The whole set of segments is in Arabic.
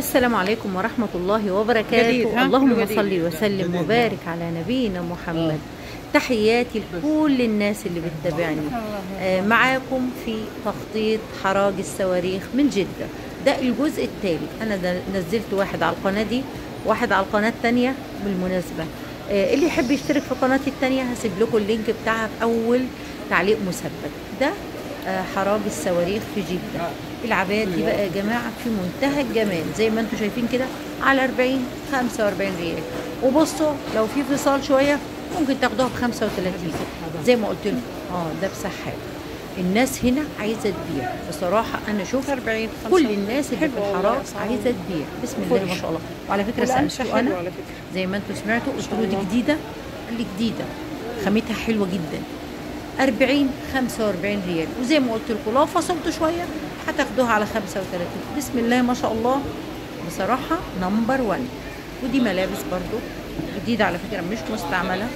السلام عليكم ورحمة الله وبركاته؟ اللهم. صل وسلم وبارك على نبينا محمد. تحياتي لكل الناس اللي بتتابعني. آه، معاكم في تخطيط حراج الصواريخ من جدة. ده الجزء الثالث أنا ده نزلت واحد على القناة دي واحد على القناة الثانية بالمناسبة. آه، اللي يحب يشترك في قناتي الثانية هسيب لكم اللينك بتاعها في أول تعليق مثبت ده حراج الصواريخ في جدة العبايات دي بقى يا جماعة في منتهى الجمال زي ما أنتم شايفين كده على 40 45 ريال. وبصوا لو في فصال شوية ممكن تاخدوها ب 35 زي ما قلت لكم. آه ده بسحاب الناس هنا عايزة تبيع. بصراحة أنا شفت 40 كل الناس اللي في أسعار. عايزة تبيع. بسم الله ما شاء الله. وعلى أنا على فكرة. زي ما أنتم سمعتوا قلت له دي جديدة. قال لي جديدة. خامتها حلوة جدا. 40 45 ريال. وزي ما قلت لكم لو فصلتوا شوية هتاخدوها على 35 بسم الله ما شاء الله. بصراحة نمبر 1 ودي ملابس برضو. جديدة على فكرة مش مستعملة.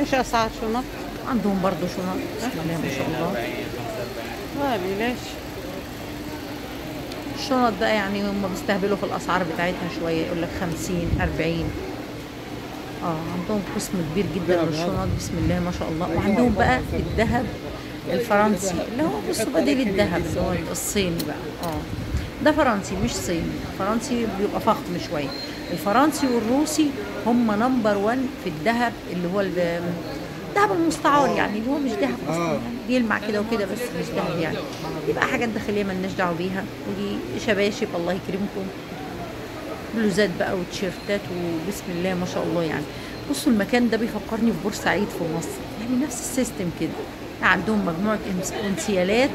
إيش أسعار شنط؟ عندهم برضو شنط. بسم الله ما شاء الله. غالي ليش؟ الشنط بقى يعني هم بيستهبلوا في الأسعار بتاعتها شوية. يقول لك 50 40 آه عندهم قسم كبير جدا من الشنط بسم الله ما شاء الله. وعندهم بقى الذهب الفرنسي. اللي هو بصوا بديل الذهب اللي هو الصيني بقى. آه. ده فرنسي مش صيني. فرنسي بيبقى فخم شوية. الفرنسي والروسي هم نمبر 1 في الذهب اللي هو ال- الذهب المستعار يعني. اللي هو مش ذهب أصلا. يعني بيلمع كده وكده بس مش ذهب يعني. يبقى حاجات داخلية مالناش دعوة بيها. ودي شباشب الله يكرمكم. بلوزات بقى وتيشيرتات وبسم الله ما شاء الله يعني. بصوا المكان ده بيفكرني في بورسعيد في مصر. يعني نفس ال system كده. عندهم مجموعة إنس- انسيالات.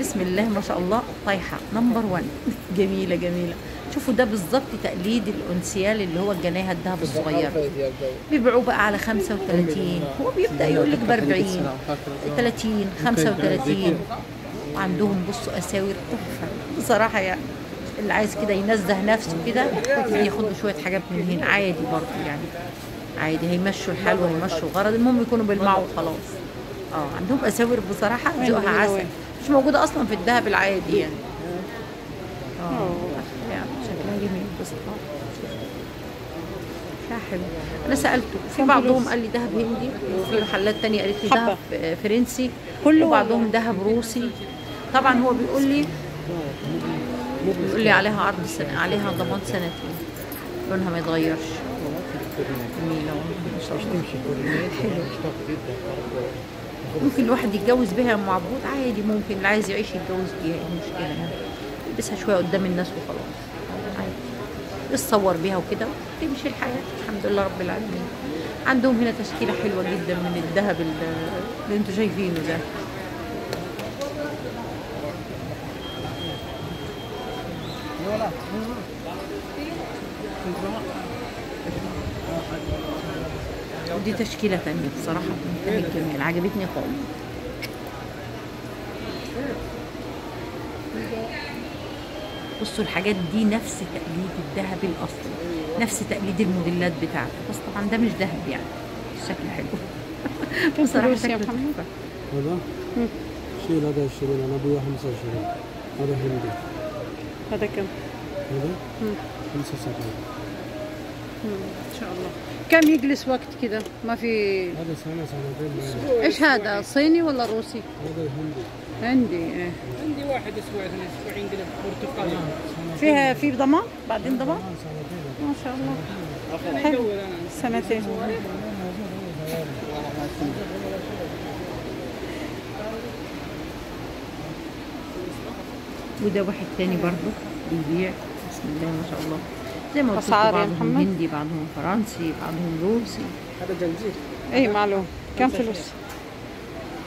بسم الله ما شاء الله طايحة. number 1 جميلة جميلة. شوفوا ده بالظبط تقليد الانسيال اللي هو الجنيه الذهب الصغير. بيبيعوه بقى على 35 هو بيبدأ يقول لك ب 40 30 35 وعندهم بصوا أساور تحفة بصراحة يعني. اللي عايز كده ينزه نفسه كده ياخد له شوية حاجات من هنا عادي برضه يعني عادي هيمشوا الحال وهيمشوا الغرض المهم يكونوا بيلمعوا وخلاص آه عندهم أساور بصراحة وين ذوقها عسل؟ مش موجودة أصلا في الذهب العادي يعني آه. يعني شكلها جميل بصراحة حلو أنا سالته في بعضهم قال لي ذهب هندي وفي محلات تانية قالت لي. ذهب فرنسي كله وبعضهم؟ ذهب روسي طبعا هو بيقول لي بيقول لي عليها عرض سنة عليها ضمان سنتين. لونها ما يتغيرش. جميلة ممكن الواحد يتجوز بيها يا ام عبود عادي ممكن اللي عايز يعيش يتجوز بيها إيه المشكلة يعني؟ يلبسها شوية قدام الناس وخلاص. عادي. يتصور بيها وكده وتمشي الحياة. الحمد لله رب العالمين. عندهم هنا تشكيلة حلوة جدا من الذهب اللي أنتوا شايفينه ده. ودي تشكيلة تانية بصراحة. منتهى الجمال عجبتني خالص. بصوا الحاجات دي نفس تقليد الذهب الأصلي. نفس تقليد الموديلات بتاعته بس طبعا ده مش ذهب يعني. الشكل حلو. يا شكله؟ تحفة. هذا؟ شيل هذا 20 أنا ابويا 25 هذا هندي. هذا كم؟ هذا مم. 75 مم. إن شاء الله كم يجلس وقت كده؟ ما في هذا سنة سنتين. إيش هذا؟ صيني ولا روسي؟ هذا هندي هندي إيه عندي واحد أسبوع اثنين أسبوعين قلب برتقالي فيها في ضمان؟ بعدين ضمان؟ سنتين ما شاء الله حلو سنتين وده واحد تاني برضه بيبيع بسم الله ما شاء الله. زي ما قلت بعضهم؟ هندي بعضهم فرنسي بعضهم روسي. هذا جنزير اي معلوم. كم فلوس؟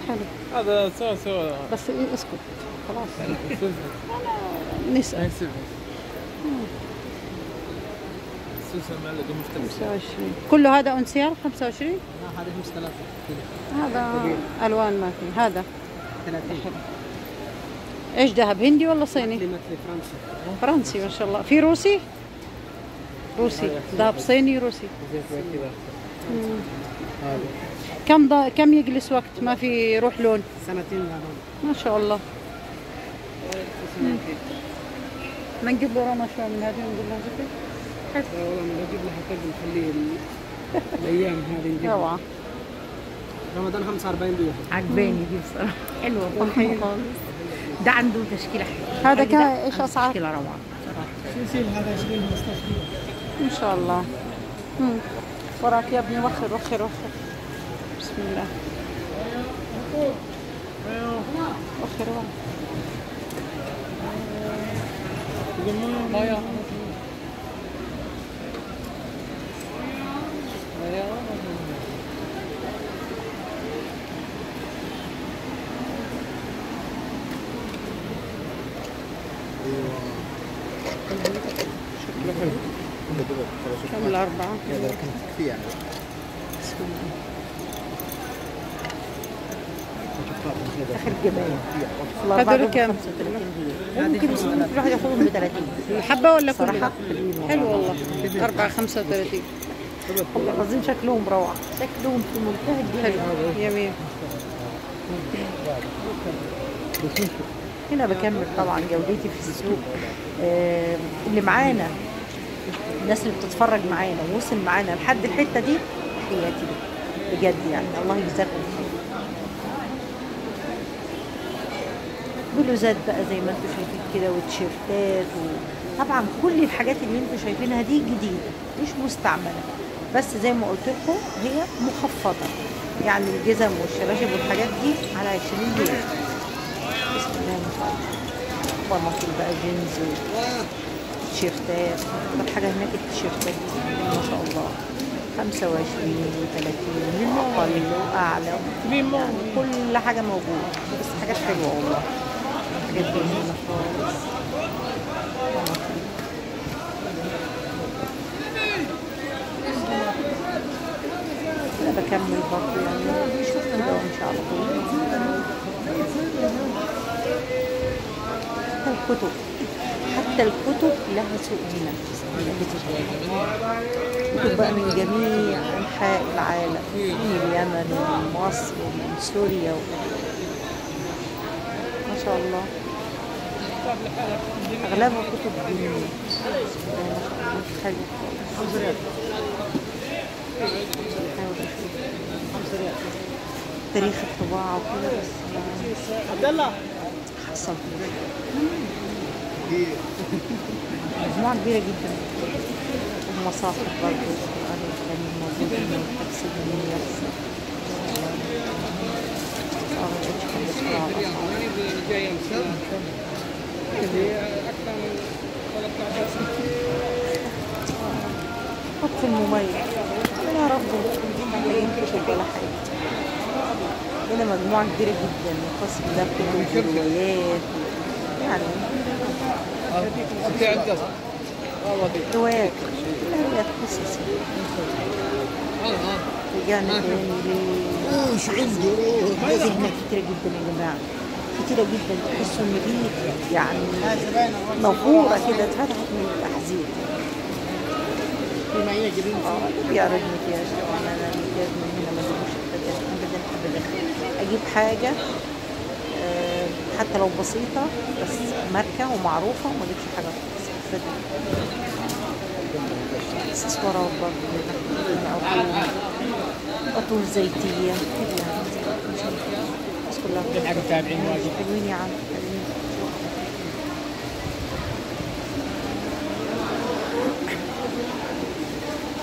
حلو. هذا سوا سوا. بس إيه اسكت. خلاص. نسأل. 25 كله هذا انسيال 25 هذه 5000 هذا ألوان ما في. هذا. 30 إيش ذهب هندي ولا صيني؟ مثلي فرنسي. فرنسي ما شاء الله. في روسي؟ روسي. ذهب صيني روسي. كم ض... كم يجلس وقت؟ ما في روح لون. سنتين ما شاء الله. نجيب له رمى شوية من هذه ونقول له زكي لا والله بجيب لها طقم نخليه ال- الأيام هذه نجيب. روعة. رمضان 45 دقيقه عجباني دي بصراحة. حلوة خالص. ده عنده تشكيلة حلوة. هذا كان عنده أسعار؟ تشكيلة روعة. بصراحه سلسل هذا 20 15 كيلو إن شاء الله. وراك يا ابني وخر وخر وخر. بسم الله. وخر وخر لا يا كم الأربعة اخر جمال هدول كام؟ 35 ممكن الواحد ياخدهم ب 30 الحبة ولا كلها؟ حلو والله. أربعة خمسة وثلاثين. والله العظيم شكلهم روعة. شكلهم في منتهى الجمال حلو. يمين هنا بكمل طبعا جولتي في السوق. آه، اللي معانا الناس اللي بتتفرج معانا ووصل معانا لحد الحتة دي تحياتي. بجد يعني الله يجزاكم خير. بلوزات بقى زي ما أنتم شايفين كده وتيشيرتات. طبعا كل الحاجات اللي أنتم شايفينها دي جديدة مش مستعملة. بس زي ما قلت لكم هي مخفضة. يعني الجزم والشباشب والحاجات دي على 20 جنيه. بسم الله ما شاء الله. بناطيل بقى جينز وتيشيرتات أكتر حاجة هناك التيشيرتات ما شاء الله. 25 و30 واقل واعلى يعني كل حاجة موجودة. بس حاجات حلوة والله. حاجات جميله خالص. أنا بكمل برضه يعني بنشوف كده ان شاء الله حتى الكتب حتى الكتب لها سوق هنا كتب بقى من جميع انحاء العالم من اليمن ومن مصر ومن سوريا و... ما شاء الله اغلبها كتب دينية. بحاول أشوف تاريخ الطباعة وكده بس عبد الله. حصل. مجموعة كبيرة جدا. المصاحف برضه القرآن الكريم موجود هنا والتفسير الميسر آه حط المميز يا رب محتاجين كتب ولا حاجة هنا مجموعة كبيرة جدا ده كتب وروايات يعني روايات كلها روايات قصص رجعنا تاني ليه عنده ذهنة كتيرة جدا يا جماعة. كتيرة جدا تحسوا ان دي يعني نافورة كده اتفتحت من التحذير. بما يجري آه ده بيعرض مكياج طبعا أنا المكياج من هنا ما بجيبوش ابدا ابدا ابدا. أجيب حاجة آه، حتى لو بسيطة بس ماركة ومعروفة وما أجيبش حاجة خالص. اكسسوارات برضه عطور زيتية كده يعني كلها. حق التابعين واجد حلوين يا عم حلوين.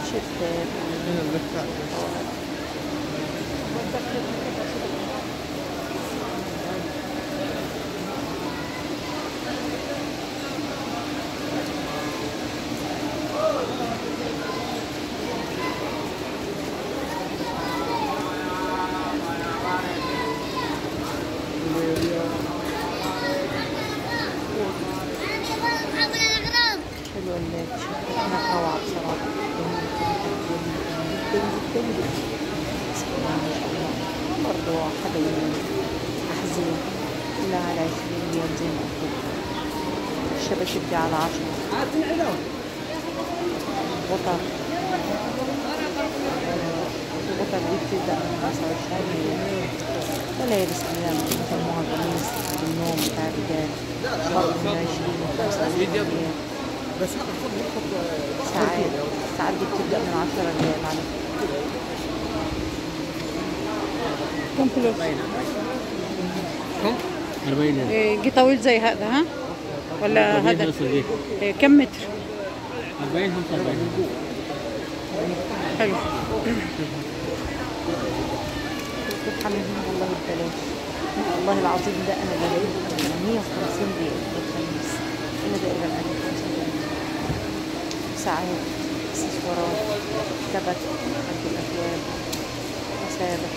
شتات حلوة التيشيرتات هناك روعة بصراحة جميلة جدا جدا جدا بسم الله ما شاء الله حاجة جميلة أحذية كلها على عشرين ريال زي ما قلت. لكم الشباشب دي على عشرة. غطر الغطر دي بتبدأ من خمسة وعشرين ريال ملابس أيام بيسموها قميص النوم بتاع الرجال. برضه من عشرين لخمسة ريال ساعات ساعات دي بتبدأ من عشرة ريال على فكرة. كم؟ فلوس؟ 40 إيه، جه طويل زي هذا ها؟ ولا هذا؟ إيه، كم متر؟ 40 45 حلو. حمدين والله ببلاش والله العظيم ده أنا بلاقي 150 ريال بالخميس هنا تقريبا 1035 ساعات اكسسوارات كبت خد الاكواب مسابح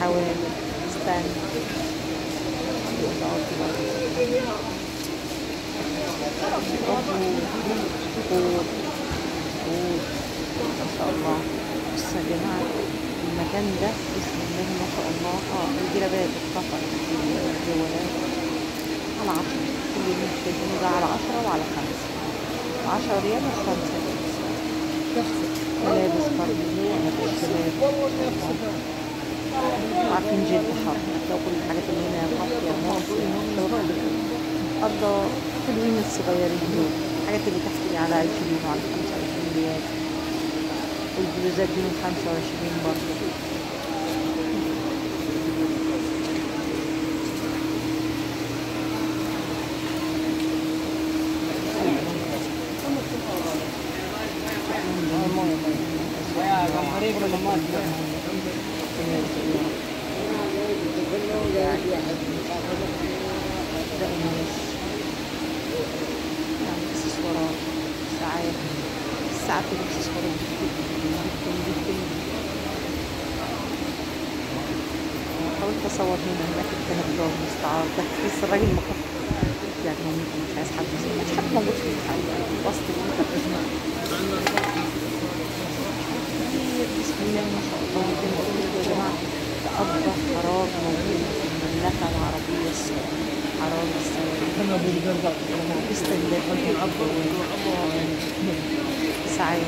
حوالي عبود ما شاء الله بص يا جماعة المكان ده بسم الله ما شاء الله آه الجلابات الطفل الجوالات على عشرة كل يوم شايفينه ده على عشرة وعلى خمسة عشرة ريال وخمسة ريال ملابس برضه ملابس شباب عارفين جد حر لو كل الحاجات اللي هنا قافية مصر قضى حلوين الصغيرين دول الحاجات اللي تحت دي على عشرين وعلى خمسة وعشرين ريال والبلوزات دي من خمسة وعشرين برضه ده قماش يعني اكسسوارات ساعات الساعات والاكسسوارات جدا جدا حاولت اصور هنا هناك الذهب هو المستعار ده بس الراجل مخف يعني هو مش عايز حد مش حد موجود في المحل بتسمع بسم الله ما شاء الله زي ما قلت يا جماعة تقضى فراغ موجود في المملكه العربيه السعوديه حرام السعوديه استنجاد سعيد.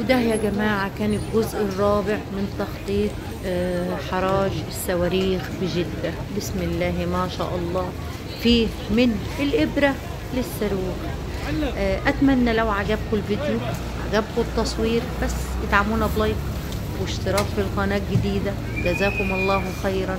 وده يا جماعة كان الجزء الرابع من تخطيط آه، حراج الصواريخ بجدة. بسم الله ما شاء الله. فيه من الإبرة للصاروخ. آه، أتمنى لو عجبكم الفيديو عجبكم التصوير بس ادعمونا بلايك واشتراك في القناة الجديدة. جزاكم الله خيرا.